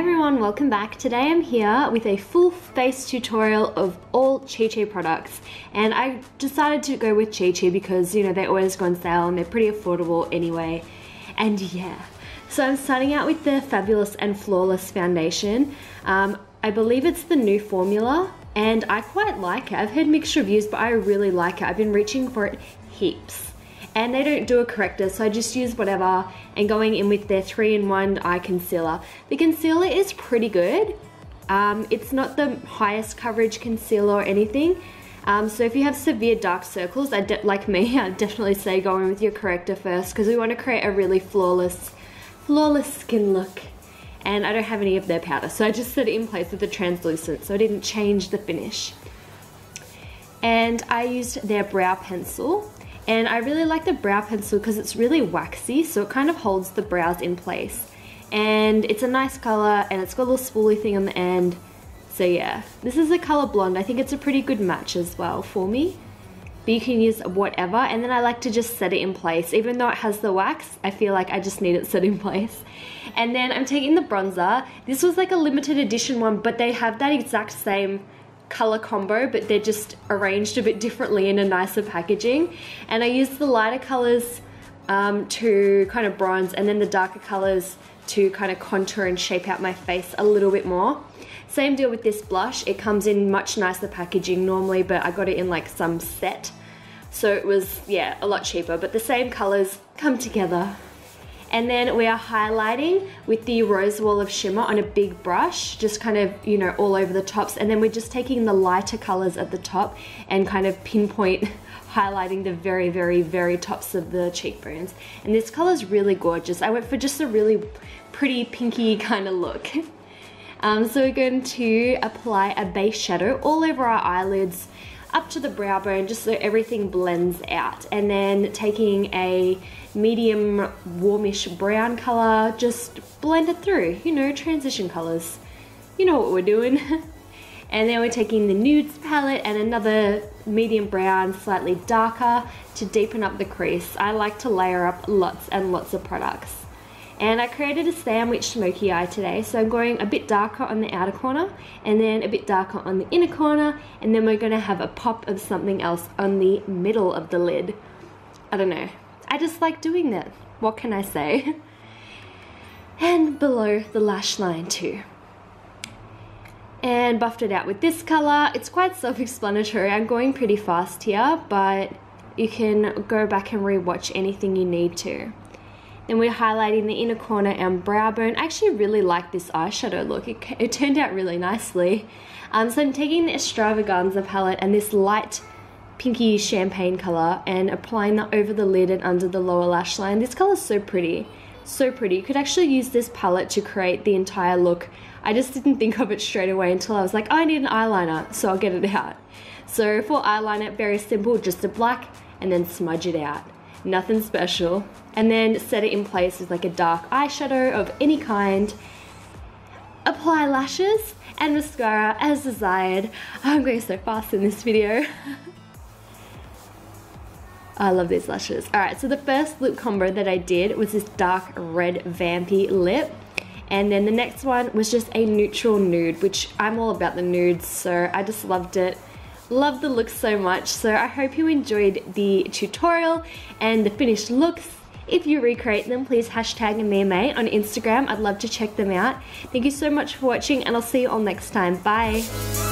everyone, welcome back. Today I'm here with a full face tutorial of all Chi Chi products and I decided to go with Chi Chi because you know they always go on sale and they're pretty affordable anyway and yeah. So I'm starting out with the Fabulous and Flawless Foundation. Um, I believe it's the new formula and I quite like it. I've heard mixed reviews but I really like it. I've been reaching for it heaps and they don't do a corrector so I just use whatever and going in with their 3-in-1 eye concealer. The concealer is pretty good. Um, it's not the highest coverage concealer or anything. Um, so if you have severe dark circles, like me, I'd definitely say go in with your corrector first because we want to create a really flawless, flawless skin look. And I don't have any of their powder, so I just set it in place with the translucent, so I didn't change the finish. And I used their brow pencil. And I really like the brow pencil because it's really waxy, so it kind of holds the brows in place. And it's a nice color, and it's got a little spoolie thing on the end. So yeah, this is the color blonde. I think it's a pretty good match as well for me. But you can use whatever, and then I like to just set it in place. Even though it has the wax, I feel like I just need it set in place. And then I'm taking the bronzer. This was like a limited edition one, but they have that exact same color combo, but they're just arranged a bit differently in a nicer packaging. And I used the lighter colors um, to kind of bronze and then the darker colors to kind of contour and shape out my face a little bit more. Same deal with this blush. It comes in much nicer packaging normally, but I got it in like some set. So it was, yeah, a lot cheaper, but the same colors come together and then we are highlighting with the Rose Wall of Shimmer on a big brush, just kind of, you know, all over the tops. And then we're just taking the lighter colors at the top and kind of pinpoint highlighting the very, very, very tops of the cheekbones. And this color is really gorgeous. I went for just a really pretty pinky kind of look. Um, so we're going to apply a base shadow all over our eyelids up to the brow bone just so everything blends out. And then taking a medium warmish brown color, just blend it through, you know, transition colors. You know what we're doing. and then we're taking the nudes palette and another medium brown, slightly darker to deepen up the crease. I like to layer up lots and lots of products. And I created a sandwich smoky eye today. So I'm going a bit darker on the outer corner and then a bit darker on the inner corner. And then we're gonna have a pop of something else on the middle of the lid. I don't know. I just like doing that. What can I say? and below the lash line too. And buffed it out with this color. It's quite self-explanatory. I'm going pretty fast here, but you can go back and rewatch anything you need to. Then we're highlighting the inner corner and brow bone. I actually really like this eyeshadow look. It, it turned out really nicely. Um, so I'm taking the Extravaganza palette and this light pinky champagne color and applying that over the lid and under the lower lash line. This color is so pretty. So pretty. You could actually use this palette to create the entire look. I just didn't think of it straight away until I was like, oh, I need an eyeliner, so I'll get it out. So for eyeliner, very simple, just a black and then smudge it out nothing special. And then set it in place with like a dark eyeshadow of any kind. Apply lashes and mascara as desired. I'm going so fast in this video. I love these lashes. Alright, so the first lip combo that I did was this dark red vampy lip. And then the next one was just a neutral nude, which I'm all about the nudes, so I just loved it. Love the look so much, so I hope you enjoyed the tutorial and the finished looks. If you recreate them, please hashtag me on Instagram. I'd love to check them out. Thank you so much for watching and I'll see you all next time. Bye.